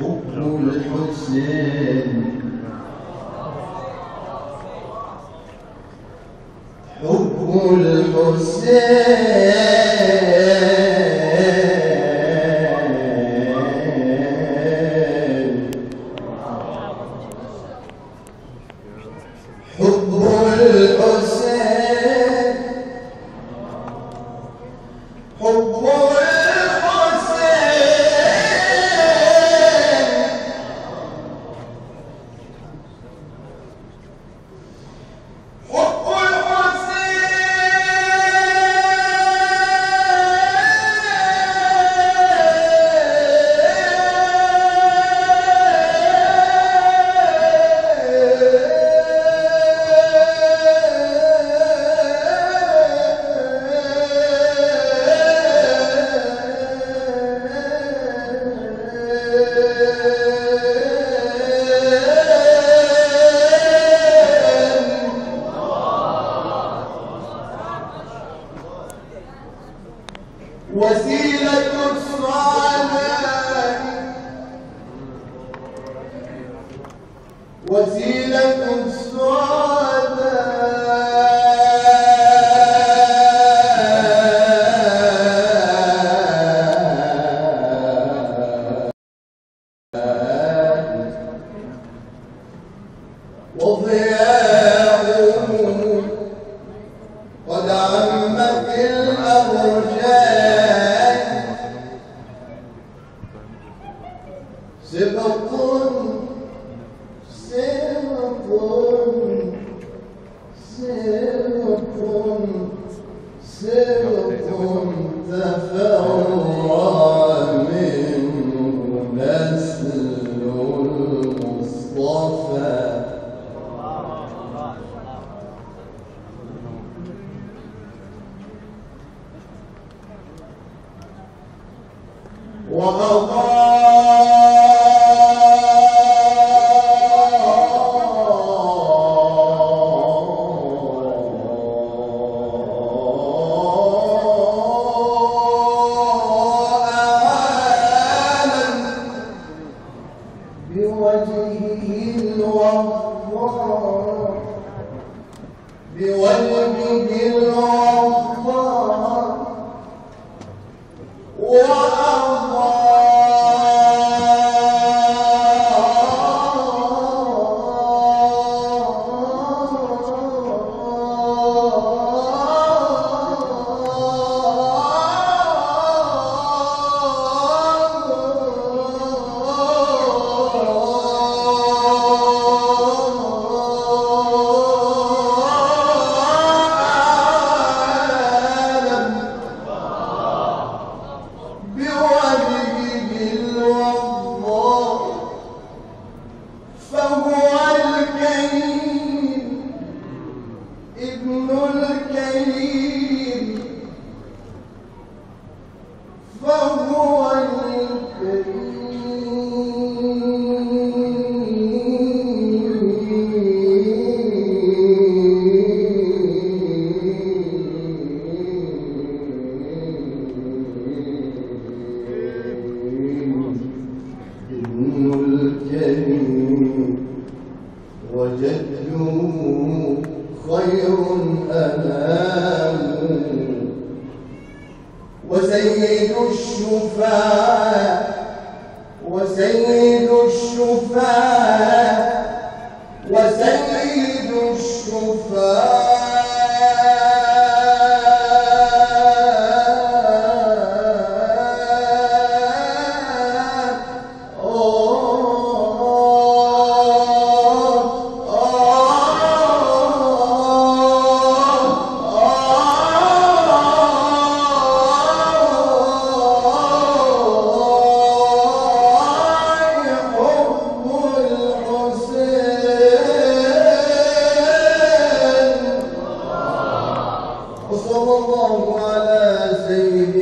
حكم الحسين. حكم الحسين. حكم وسيلة الصالح وسيلة الصالح سبط سبط سبط سبط تفرع منه نسل المصطفى. وأقام ao ابن خير أمام وسيد وسيد وسيد الشفاعة وصلى الله على سيدنا